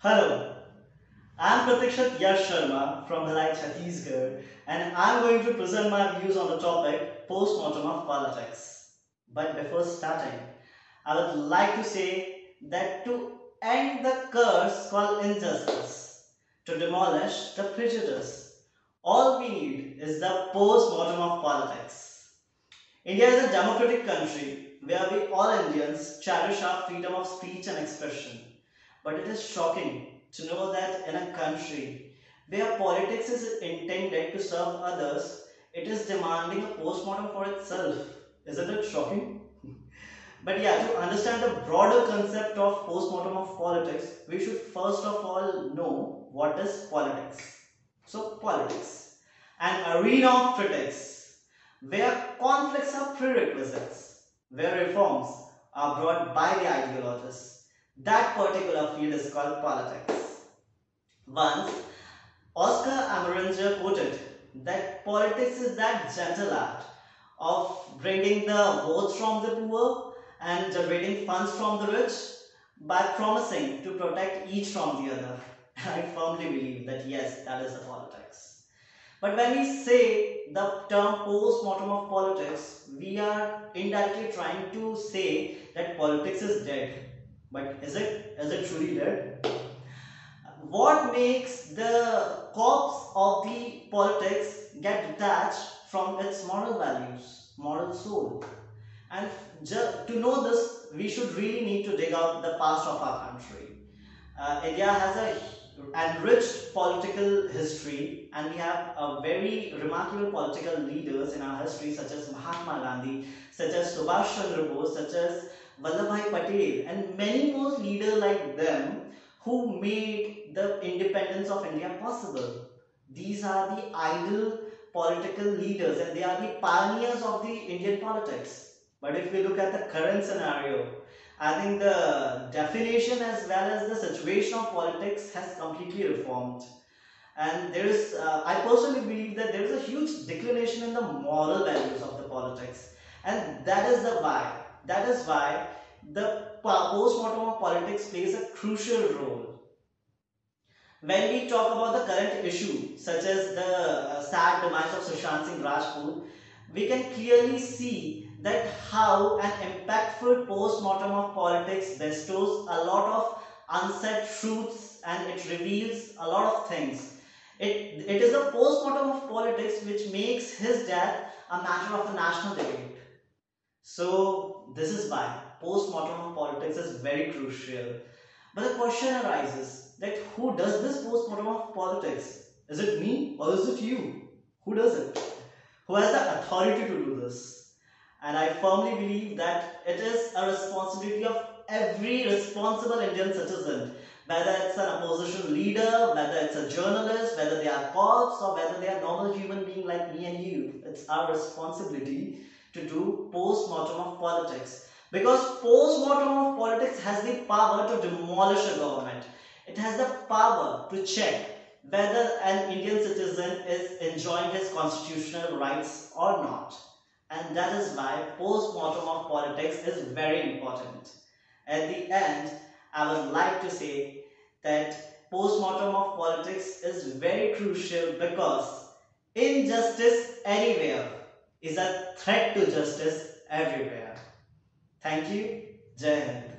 Hello, I am Pratikshit Yash Sharma from Bhilai Chhattisgarh and I am going to present my views on the topic post-mortem of politics. But before starting, I would like to say that to end the curse called injustice, to demolish the prejudice, all we need is the post-mortem of politics. India is a democratic country where we all Indians cherish our freedom of speech and expression. But it is shocking to know that in a country where politics is intended to serve others, it is demanding a postmortem for itself. Isn't it shocking? but yeah, to understand the broader concept of postmortem of politics, we should first of all know what is politics. So, politics, an arena of critics, where conflicts are prerequisites, where reforms are brought by the ideologists that particular field is called politics. Once, Oscar Ameringer quoted that politics is that gentle act of bringing the votes from the poor and generating funds from the rich by promising to protect each from the other. I firmly believe that yes, that is the politics. But when we say the term post-mortem of politics, we are indirectly trying to say that politics is dead but is it is it truly dead? What makes the corpse of the politics get detached from its moral values, moral soul? And to know this, we should really need to dig out the past of our country. Uh, India has a enriched political history and we have a very remarkable political leaders in our history such as Mahatma Gandhi, such as Subhash Chandra Bose, such as Vallabhbhai Patel and many more leaders like them who made the independence of India possible. These are the ideal political leaders and they are the pioneers of the Indian politics. But if we look at the current scenario, I think the definition as well as the situation of politics has completely reformed. And there is, uh, I personally believe that there is a huge declination in the moral values of the politics. And that is the why that is why the post-mortem of politics plays a crucial role. When we talk about the current issue, such as the uh, sad demise of Sushant Singh Rajput, we can clearly see that how an impactful post-mortem of politics bestows a lot of unsaid truths and it reveals a lot of things. It, it is a post-mortem of politics which makes his death a matter of a national debate. So this is why post-mortem politics is very crucial. But the question arises that who does this post-mortem of politics? Is it me or is it you? Who does it? Who has the authority to do this? And I firmly believe that it is a responsibility of every responsible Indian citizen, whether it's an opposition leader, whether it's a journalist, whether they are cops or whether they are normal human being like me and you. It's our responsibility to do post-mortem of politics. Because post-mortem of politics has the power to demolish a government. It has the power to check whether an Indian citizen is enjoying his constitutional rights or not. And that is why post-mortem of politics is very important. At the end, I would like to say that post-mortem of politics is very crucial because injustice anywhere is a threat to justice everywhere. Thank you. Jai Hind.